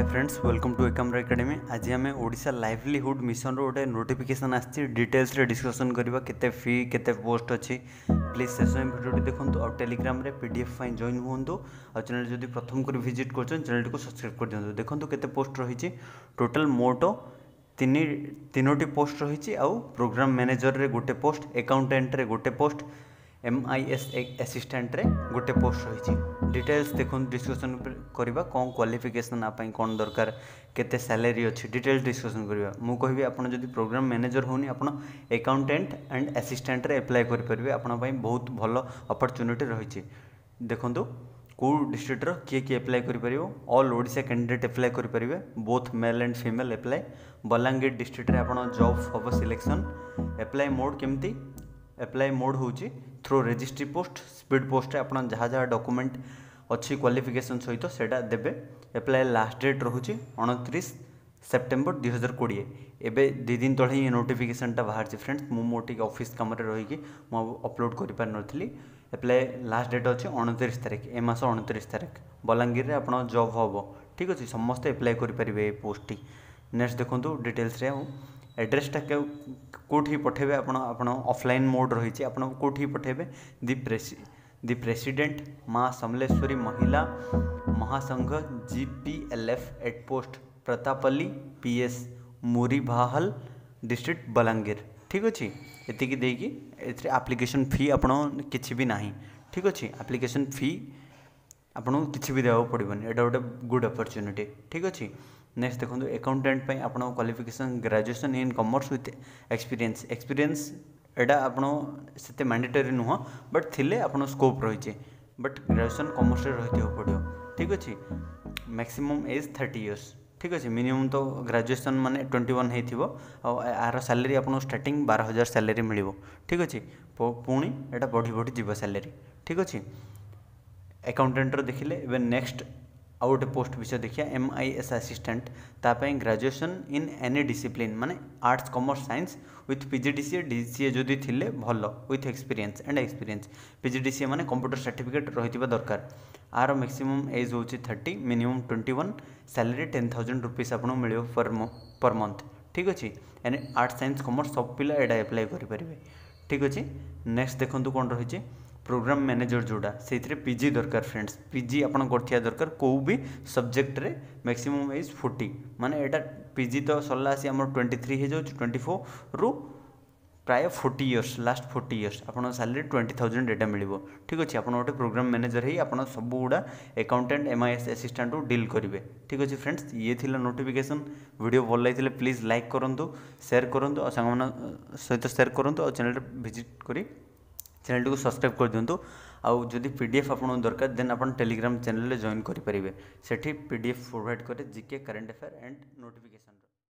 hi friends welcome to Ekamra academy ଆଜି ଆମେ ଓଡ଼ିଶା ଲାଇଭଲିହୁଡ଼ ମିଶନର ଗୋଟେ ନୋଟିଫିକେସନ୍ ଆସିଛି ଡିଟେଲ୍ସରେ ଡିସ୍କସନ୍ କରିବା କେତେ ଫି କେତେ ପୋଷ୍ଟ ଅଛି ପ୍ଲିଜ୍ ସେସବୁ ଭିଡ଼ିଓଟି ଦେଖନ୍ତୁ ଆଉ ଟେଲିଗ୍ରାମରେ ପି ଡି ଏଫ୍ ପାଇଁ ଜଏନ୍ ହୁଅନ୍ତୁ ଆଉ ଚ୍ୟାନେଲ୍ ଯଦି ପ୍ରଥମ କରି ଭିଜିଟ୍ କରୁଛନ୍ତି ଚ୍ୟାନେଲ୍ଟିକୁ ସବସ୍କ୍ରାଇବ୍ କରିଦିଅନ୍ତୁ ଦେଖନ୍ତୁ କେତେ ପୋଷ୍ଟ ରହିଛି ଟୋଟାଲ୍ ମୋଟ ତିନି ତିନୋଟି ପୋଷ୍ଟ ରହିଛି ଆଉ ପ୍ରୋଗ୍ରାମ୍ ମ୍ୟାନେଜରରେ ଗୋଟେ ପୋଷ୍ଟ ଆକାଉଣ୍ଟାଣ୍ଟରେ ଗୋଟେ ପୋଷ୍ଟ এমআইএস ଆସିଷ୍ଟାଣ୍ଟରେ ଗୋଟେ ପୋଷ୍ଟ ରହିଛି ଡିଟେଲ୍ସ ଦେଖନ୍ତୁ ଡିସ୍କସନ୍ କରିବା କ'ଣ କ୍ୱାଲିଫିକେସନ୍ ଆ ପାଇଁ କ'ଣ ଦରକାର କେତେ ସାଲେରୀ ଅଛି ଡିଟେଲ୍ସ ଡିସ୍କସନ୍ କରିବା ମୁଁ କହିବି ଆପଣ ଯଦି ପ୍ରୋଗ୍ରାମ୍ ମ୍ୟାନେଜର୍ ହେଉନି ଆପଣ ଏକାଉଣ୍ଟାଣ୍ଟ ଆଣ୍ଡ ଆସିଷ୍ଟାଣ୍ଟରେ ଆପ୍ଲାଏ କରିପାରିବେ ଆପଣଙ୍କ ପାଇଁ ବହୁତ ଭଲ ଅପରଚ୍ୟୁନିଟି ରହିଛି ଦେଖନ୍ତୁ କେଉଁ ଡିଷ୍ଟ୍ରିକ୍ଟର କିଏ କିଏ ଆପ୍ଲାଏ କରିପାରିବ ଅଲ୍ ଓଡ଼ିଶା କ୍ୟାଣ୍ଡିଡେଟ୍ ଆପ୍ଲାଏ କରିପାରିବେ both male and female apply Balangir ଡିଷ୍ଟ୍ରିକ୍ଟରେ ଆପଣ ଜବ୍ ହେବ ସିଲେକ୍ସନ୍ ଆପ୍ଲାଏ ମୋଡ଼୍ କେମିତି ଆପ୍ଲାଏ ମୋଡ଼୍ ହେଉଛି থ্রু রেজিস্ট্রি পোস্ট স্পিড পোস্টে আপনার যা যা ডকুমেন্ট অছি কোয়ালিফিকেসন সহিত সেটা দেবে এপ্লাই লাস্ট ডেট রয়েছে অণত্রিশ সেপ্টেম্বর দুই হাজার কোড়িয়ে এবে দুই দিন তলে ই নোটিফিকেসনটা বাহারছি ফ্রেন্ডস মু মো টিকে অফিস কামরে রহিকি মু অপলোড করে পারি নথিলি এপ্লাই লাস্ট ডেট অছে অণতিরিশ তারিখ এ মাস অণতিরিশ তারিখ বলাঙ্গীরে আপনার জব হব ঠিক আছে সমস্ত এপ্লাই করে পারিবে এই পোস্টটি নেক্সট দেখুন ডিটেলসরে एड्रेसटा के कौटी पठेबे अफलाइन मोड रही कौटी पठेबे दि प्रेसी दि प्रेसीडेट माँ समलेश्वरी महिला महासंघ G P L F at Pratapalli P S Muribahal district Balangir ठीक अच्छे एतिक देखिए आप्लिकेसन फी आप कि भी ना ठीक अच्छे आप्लिकेसन फी आपको कि भी देवा पड़ोनी एट गोटे गुड अपरचुनिटी ठीक अच्छे नेक्स्ट देखो एकाउंटाट आपण qualification graduation in commerce with experience experience ଏଇଟା ଆପଣ ସେତେ ମ୍ୟାଣ୍ଡେଟୋରୀ ନୁହଁ ବଟ୍ ଥିଲେ ଆପଣ ସ୍କୋପ୍ ରହିଛି ବଟ୍ ଗ୍ରାଜୁଏସନ୍ କମର୍ସରେ ରହିଥିବାକୁ ପଡ଼ିବ ଠିକ୍ ଅଛି ମ୍ୟାକ୍ସିମମ୍ ଏଜ୍ ଥାର୍ଟି ଇୟର୍ସ ଠିକ୍ ଅଛି ମିନିମମ୍ ତ ଗ୍ରାଜୁଏସନ୍ ମାନେ ଟ୍ୱେଣ୍ଟି ୱାନ୍ ହେଇଥିବ ଆଉ ଏହାର ସାଲେରୀ ଆପଣଙ୍କୁ ଷ୍ଟାର୍ଟିଂ ବାର ହଜାର ସାଲେରୀ ମିଳିବ ଠିକ୍ ଅଛି ପୁଣି ଏଇଟା ବଢ଼ି ବଢ଼ି ଯିବ ସାଲେରୀ ଠିକ୍ ଅଛି ଆକାଉଣ୍ଟାଣ୍ଟର ଦେଖିଲେ ଏବେ ନେକ୍ସଟ ଆଉ ଗୋଟେ ପୋଷ୍ଟ ବିଷୟ ଦେଖିବା ଏମ୍ ଆଇ ଏସ୍ ଆସିଷ୍ଟାଣ୍ଟ ତା ପାଇଁ ଗ୍ରାଜୁଏସନ୍ ଇନ୍ ଏନି ଡିସିପ୍ଲିନ୍ ମାନେ arts commerce science with P G D C A D C ଥିଲେ ଭଲ with experience and experience P G D C A computer certificate ରହିଥିବା ଦରକାର ଆର ମ୍ୟାକ୍ସିମମ୍ ଏଜ୍ ହେଉଛି thirty minimum twenty one salary ten thousand rupees ଆପଣଙ୍କୁ ମିଳିବ per per month ଠିକ୍ ଅଛି ଏଣ୍ଡ ଆର୍ଟ୍ସ ସାଇନ୍ସ କମର୍ସ ସବୁ ପିଲା ଏଇଟା ଆପ୍ଲାଏ କରିପାରିବେ ଠିକ୍ ଅଛି ନେକ୍ସଟ ଦେଖନ୍ତୁ କ'ଣ ରହିଛି ପ୍ରୋଗ୍ରାମ୍ ମ୍ୟାନେଜର୍ ଯେଉଁଟା ସେଇଥିରେ ପି ଜି ଦରକାର ଫ୍ରେଣ୍ଡସ୍ ପି ଜି ଆପଣଙ୍କର ଥିବା ଦରକାର କେଉଁ ବି ସବଜେକ୍ଟରେ ମ୍ୟାକ୍ସିମମ୍ ଏଜ୍ ଫୋର୍ଟି ମାନେ ଏଇଟା ପି ଜି ତ ସରିଲା ଆସି ଆମର ଟ୍ୱେଣ୍ଟି ଥ୍ରୀ ହେଇଯାଉଛି ଟ୍ୱେଣ୍ଟି ଫୋର୍ରୁ ପ୍ରାୟ forty years last forty years ଆପଣଙ୍କ ସାଲାରୀ ଟ୍ୱେଣ୍ଟି ଥାଉଜେଣ୍ଡ ଏଇଟା ମିଳିବ ଠିକ୍ ଅଛି ଆପଣ ଗୋଟେ ପ୍ରୋଗ୍ରାମ୍ ମ୍ୟାନେଜର୍ ହେଇ ଆପଣ ସବୁଗୁଡ଼ା ଏକାଉଣ୍ଟାଣ୍ଟ ଏମ୍ ଆଇ ଏସ୍ ଆସିଷ୍ଟାଣ୍ଟକୁ ଡିଲ୍ କରିବେ ଠିକ୍ ଅଛି ଫ୍ରେଣ୍ଡସ୍ ଇଏ ଥିଲା ନୋଟିଫିକେସନ୍ ଭିଡ଼ିଓ ଭଲ ଲାଗିଥିଲେ ପ୍ଲିଜ୍ ଲାଇକ୍ କରନ୍ତୁ ସେୟାର କରନ୍ତୁ ଆଉ ସାଙ୍ଗମାନଙ୍କ ସହିତ ସେୟାର କରନ୍ତୁ ଆଉ ଚ୍ୟାନେଲ୍ରେ ଭିଜିଟ୍ କରି चैनल को सब्सक्राइब कर दिंतु आदि पी डी एफ आप दरकार देन आप टेलीग्राम चैनल जॉइन करेंगे सेठी पी डी एफ प्रोभाइड कैर GK current affair and notification